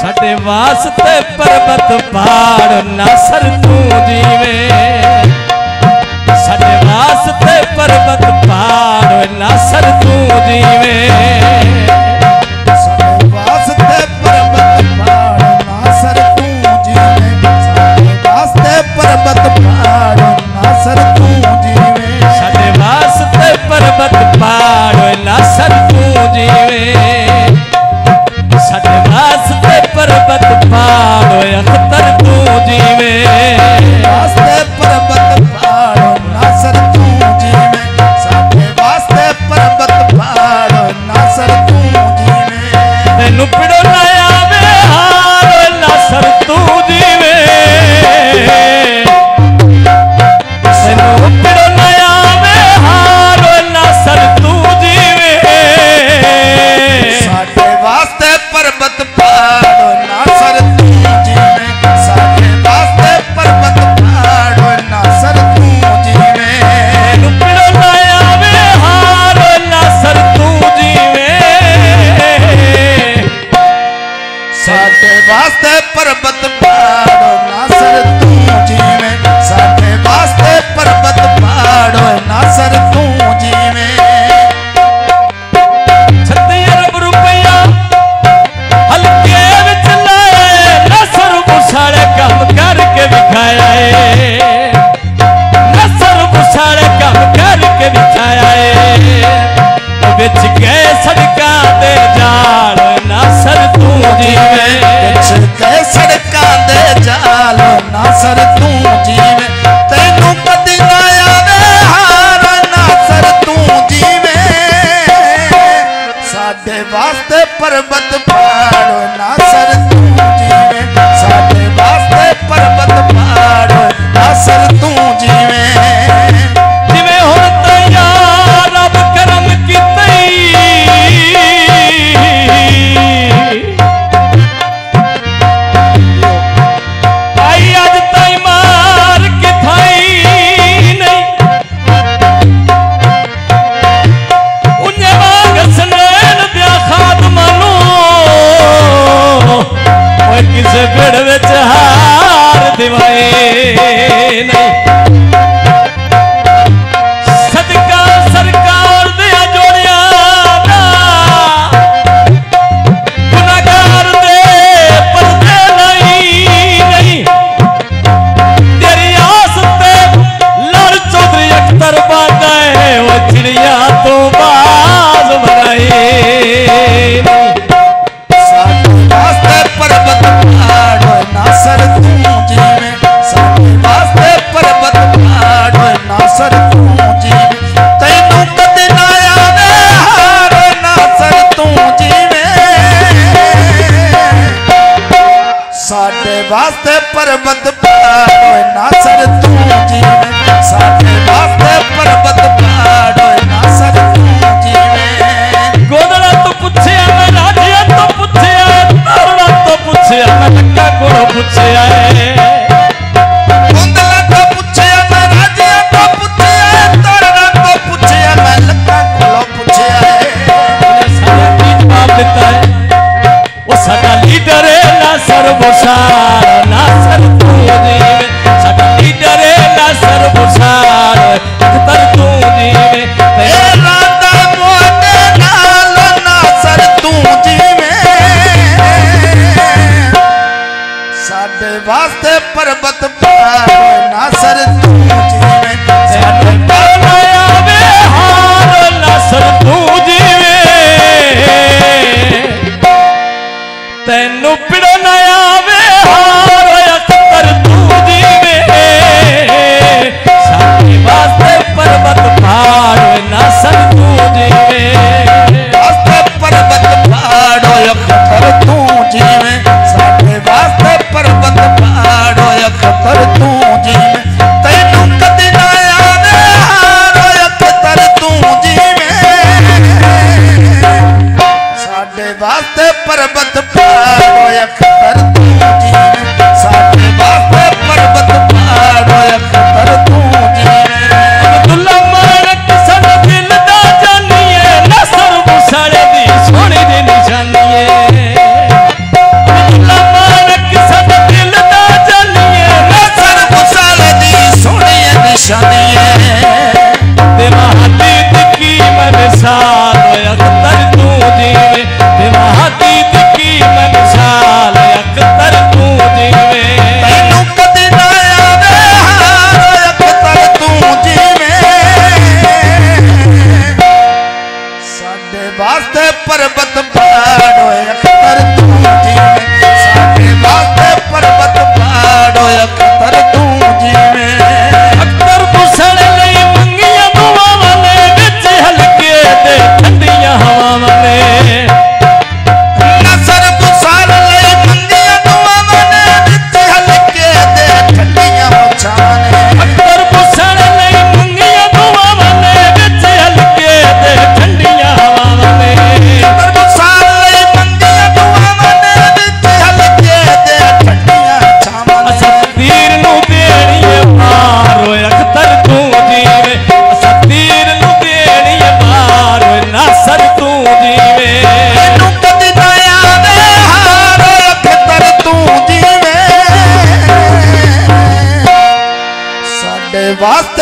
ਸਾਡੇ ਵਾਸਤੇ ਪਰਬਤ ਪਾੜ ਨਾਸਰ ਤੂੰ ਜੀਵੇ। ਸਾਡੇ ਵਾਸਤੇ ਪਰਬਤ ਪਾੜ ਨਾਸਰ ਤੂੰ ਜੀਵੇ। ਪਰਬਤ ਪਾੜ ਨਾਸਰ ਤੂੰ ਜੀਵੇ। ਛੱਡ ਵਾਸਤੇ ਪਰਬਤ ਪਾਰ ਅਖਤਰ ਤੂੰ ਜੀਵੇ ਵਾਸਤੇ साडे वास्ते पर्वत पहाड़ो ना वास्ते पर्वत पाड़ो नासर तू जीवे साडे वास्ते पर्वत पाड़ो नासर तू जीवे गोदड़ा तो पुछया मैं राधिया तो पुछया तारड़ा तो पुछया मैं लक्का गोड़ो पुछया लीडर है ना सर्वसा ना सर ਸਾਡੇ पर्वत ਪਰਬਤ ਪਾਰ ਹੋਇਆ ਖਤਰ वास्ते